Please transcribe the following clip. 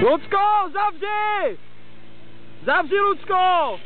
Ľudsko, zavři! Zavři, Ľudsko!